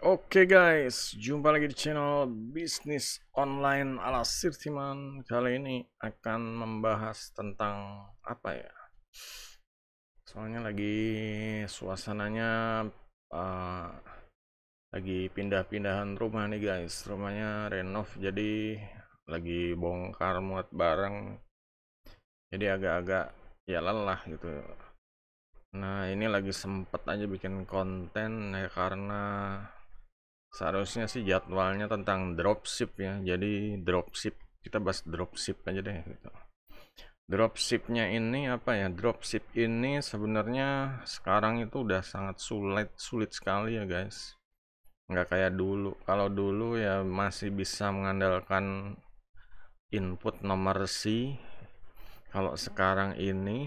Oke guys, jumpa lagi di channel bisnis online ala Sirtiman. Kali ini akan membahas tentang apa ya? Soalnya lagi suasananya uh, lagi pindah-pindahan rumah nih guys. Rumahnya renov jadi lagi bongkar muat barang. Jadi agak-agak ya lelah gitu. Nah ini lagi sempet aja bikin konten ya karena seharusnya sih jadwalnya tentang dropship ya. Jadi dropship kita bahas dropship aja deh gitu. Dropshipnya ini apa ya? Dropship ini sebenarnya sekarang itu udah sangat sulit sulit sekali ya guys. Nggak kayak dulu. Kalau dulu ya masih bisa mengandalkan input nomor si kalau sekarang ini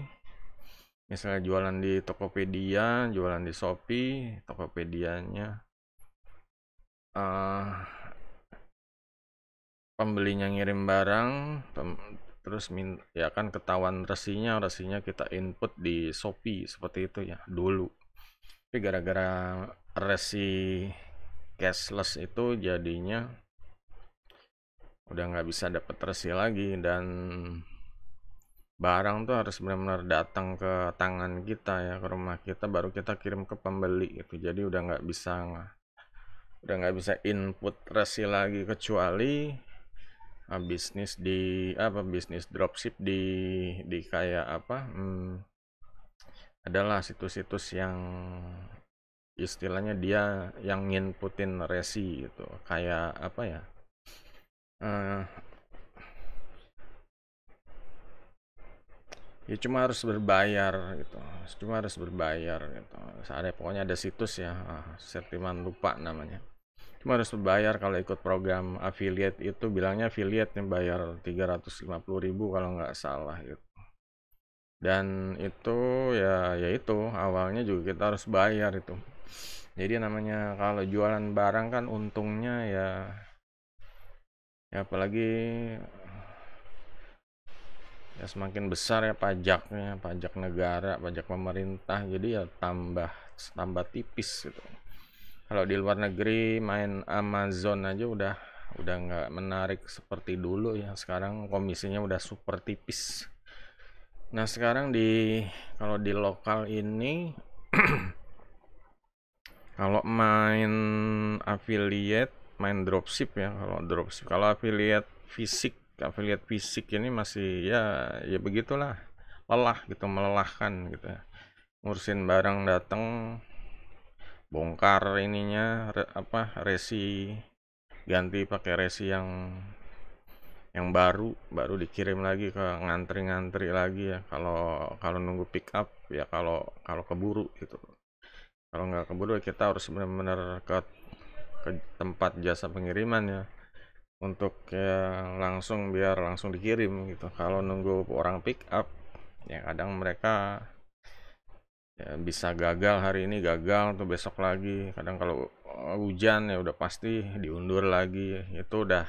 misalnya jualan di Tokopedia jualan di Shopee Tokopedianya uh, pembelinya ngirim barang terus min ya kan ketahuan resinya resinya kita input di Shopee seperti itu ya dulu. Tapi gara-gara resi cashless itu jadinya udah nggak bisa dapat resi lagi dan barang tuh harus benar-benar datang ke tangan kita ya ke rumah kita baru kita kirim ke pembeli itu jadi udah nggak bisa udah nggak bisa input resi lagi kecuali uh, bisnis di apa bisnis dropship di di kayak apa hmm, adalah situs-situs yang istilahnya dia yang inputin resi gitu. Kayak apa ya uh, ya cuma harus berbayar gitu cuma harus berbayar gitu. Ada pokoknya ada situs ya ah, Sertiman lupa namanya cuma harus bayar kalau ikut program affiliate itu bilangnya affiliate nih bayar 350.000 kalau nggak salah gitu. Dan itu ya ya itu awalnya juga kita harus bayar itu. Jadi namanya kalau jualan barang kan untungnya ya ya apalagi ya semakin besar ya pajaknya pajak negara pajak pemerintah jadi ya tambah tambah tipis gitu kalau di luar negeri main Amazon aja udah udah nggak menarik seperti dulu ya. Sekarang komisinya udah super tipis. Nah sekarang di kalau di lokal ini kalau main affiliate main dropship ya kalau dropship. Kalau affiliate fisik affiliate fisik ini masih ya ya begitulah. Lelah gitu melelahkan gitu ya. Ngurusin barang datang bongkar ininya re, apa resi ganti pakai resi yang yang baru baru dikirim lagi ke ngantri-ngantri lagi ya. Kalau kalau nunggu pick up ya kalau kalau keburu gitu. Kalau nggak keburu ya kita harus benar-benar ke ke tempat jasa pengiriman ya. Untuk ya langsung biar langsung dikirim gitu. Kalau nunggu orang pick up ya kadang mereka ya bisa gagal hari ini gagal tuh besok lagi. Kadang kalau uh, hujan ya udah pasti diundur lagi. Itu udah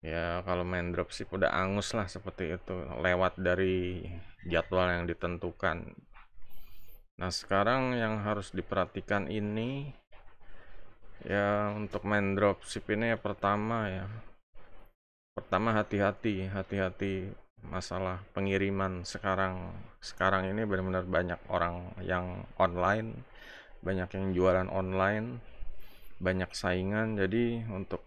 ya kalau main dropship udah angus lah seperti itu lewat dari jadwal yang ditentukan. Nah sekarang yang harus diperhatikan ini ya untuk main dropship ini ya pertama ya. Pertama hati-hati hati-hati masalah pengiriman sekarang sekarang ini benar-benar banyak orang yang online banyak yang jualan online banyak saingan. Jadi untuk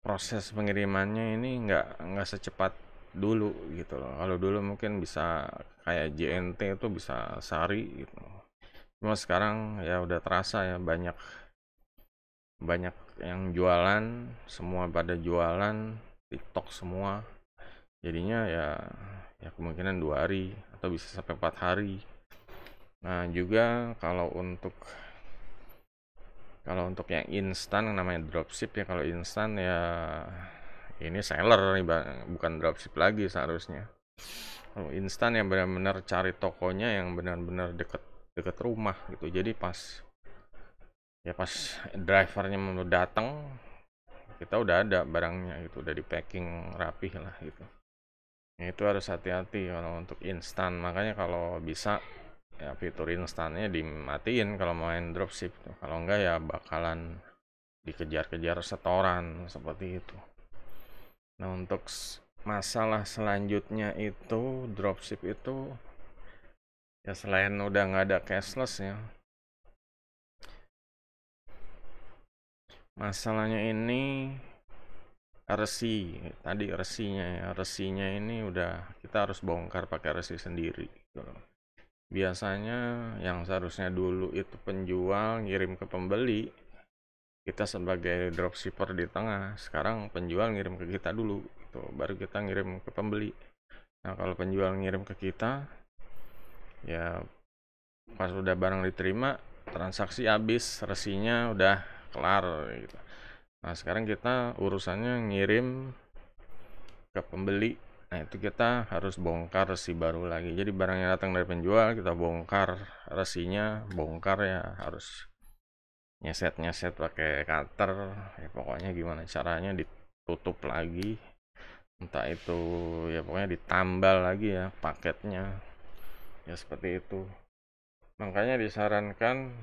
proses pengirimannya ini nggak nggak secepat dulu gitu loh. Kalau dulu mungkin bisa kayak JNT itu bisa sehari gitu. Cuma sekarang ya udah terasa ya banyak banyak yang jualan semua pada jualan TikTok semua jadinya ya ya kemungkinan dua hari atau bisa sampai empat hari. Nah juga kalau untuk kalau untuk yang instan namanya dropship ya kalau instan ya ini seller nih bukan dropship lagi seharusnya. Kalau instan yang benar-benar cari tokonya yang benar-benar deket deket rumah gitu. Jadi pas ya pas drivernya mau datang kita udah ada barangnya gitu. Udah di packing rapih lah gitu itu harus hati-hati kalau untuk instan. Makanya kalau bisa ya fitur instannya dimatiin kalau main dropship. Kalau enggak ya bakalan dikejar-kejar setoran seperti itu. Nah untuk masalah selanjutnya itu dropship itu ya selain udah nggak ada cashless ya masalahnya ini resi tadi resinya ya. Resinya ini udah kita harus bongkar pakai resi sendiri gitu biasanya yang seharusnya dulu itu penjual ngirim ke pembeli kita sebagai dropshipper di tengah sekarang penjual ngirim ke kita dulu gitu. Baru kita ngirim ke pembeli. Nah kalau penjual ngirim ke kita ya pas udah barang diterima transaksi habis resinya udah kelar gitu nah sekarang kita urusannya ngirim ke pembeli. Nah itu kita harus bongkar resi baru lagi. Jadi barang yang datang dari penjual kita bongkar resinya bongkar ya harus nyeset nyeset pakai cutter. Ya pokoknya gimana caranya ditutup lagi. Entah itu ya pokoknya ditambal lagi ya paketnya. Ya seperti itu. Makanya disarankan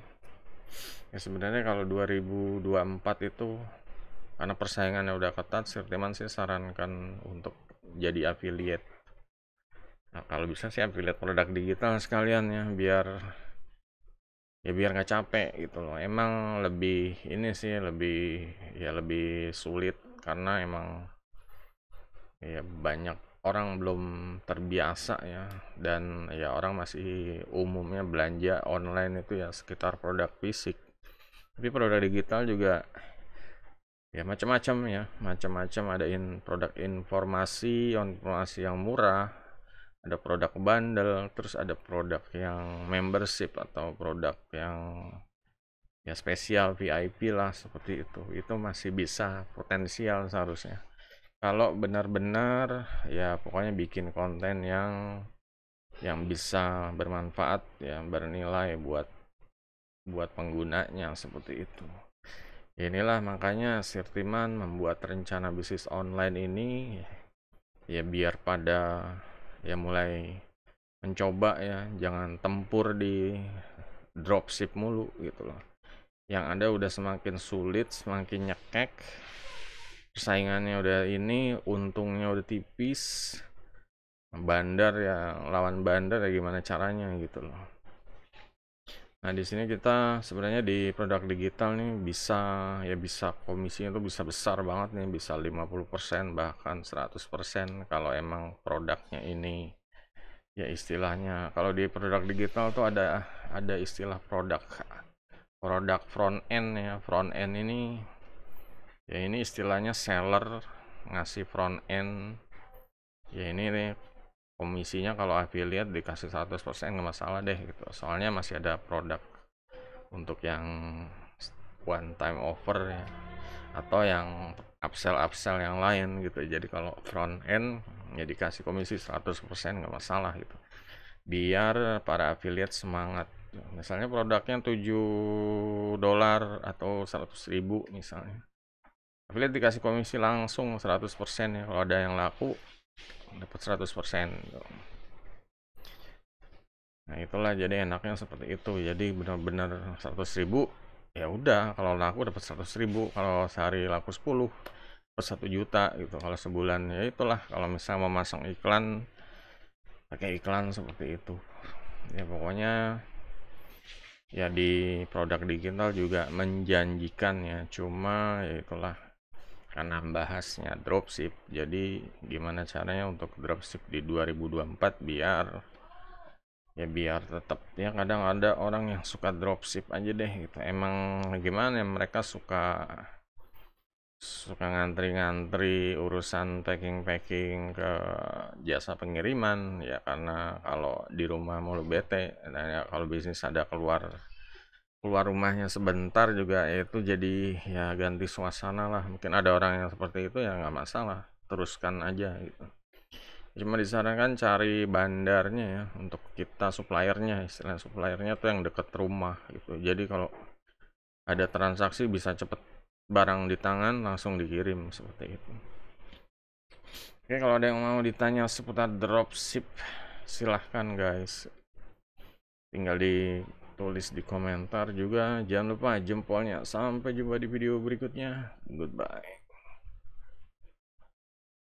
ya sebenarnya kalau 2024 itu karena persaingannya udah ketat Sirtiman sih sarankan untuk jadi affiliate. Nah kalau bisa sih affiliate produk digital sekalian ya biar ya biar nggak capek gitu loh. Emang lebih ini sih lebih ya lebih sulit karena emang ya banyak orang belum terbiasa ya. Dan ya orang masih umumnya belanja online itu ya sekitar produk fisik. Tapi produk digital juga ya macam-macam ya. Macam-macam ada in produk informasi informasi yang murah ada produk bundle terus ada produk yang membership atau produk yang ya spesial VIP lah seperti itu. Itu masih bisa potensial seharusnya. Kalau benar-benar ya pokoknya bikin konten yang yang bisa bermanfaat ya bernilai buat buat penggunanya seperti itu inilah makanya Sirtiman membuat rencana bisnis online ini ya biar pada ya mulai mencoba ya jangan tempur di dropship mulu gitu loh. Yang ada udah semakin sulit semakin nyekek persaingannya udah ini untungnya udah tipis bandar ya lawan bandar ya gimana caranya gitu loh nah di sini kita sebenarnya di produk digital nih bisa ya bisa komisinya tuh bisa besar banget nih bisa 50% bahkan 100% kalau emang produknya ini ya istilahnya. Kalau di produk digital tuh ada ada istilah produk produk front end ya. Front end ini ya ini istilahnya seller ngasih front end. Ya ini nih komisinya kalau affiliate dikasih 100% nggak masalah deh gitu. Soalnya masih ada produk untuk yang one time offer ya atau yang upsell upsell yang lain gitu. Jadi kalau front end ya dikasih komisi 100% nggak masalah gitu. Biar para affiliate semangat. Misalnya produknya 7 dolar atau 100 ribu misalnya. Affiliate dikasih komisi langsung 100% ya kalau ada yang laku dapat 100% gitu. nah itulah jadi enaknya seperti itu. Jadi benar-benar 100 ribu ya udah. Kalau laku dapat 100 ribu kalau sehari laku 10 dapat 1 juta gitu kalau sebulan. Ya itulah kalau misalnya mau masang iklan pakai iklan seperti itu. Ya pokoknya ya di produk digital juga menjanjikan ya. Cuma ya itulah karena bahasnya dropship jadi gimana caranya untuk dropship di 2024 biar ya biar tetap ya kadang ada orang yang suka dropship aja deh gitu. Emang gimana ya mereka suka suka ngantri-ngantri urusan packing-packing ke jasa pengiriman ya karena kalau di rumah mulu bete dan ya kalau bisnis ada keluar keluar rumahnya sebentar juga itu jadi ya ganti suasana lah. Mungkin ada orang yang seperti itu ya nggak masalah teruskan aja gitu. Cuma disarankan cari bandarnya ya untuk kita suppliernya istilah suppliernya tuh yang deket rumah gitu. Jadi kalau ada transaksi bisa cepet barang di tangan langsung dikirim seperti itu. Oke kalau ada yang mau ditanya seputar dropship silahkan guys. Tinggal ditulis di komentar juga. Jangan lupa jempolnya. Sampai jumpa di video berikutnya. Goodbye